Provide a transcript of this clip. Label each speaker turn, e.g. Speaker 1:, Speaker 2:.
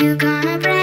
Speaker 1: You gotta break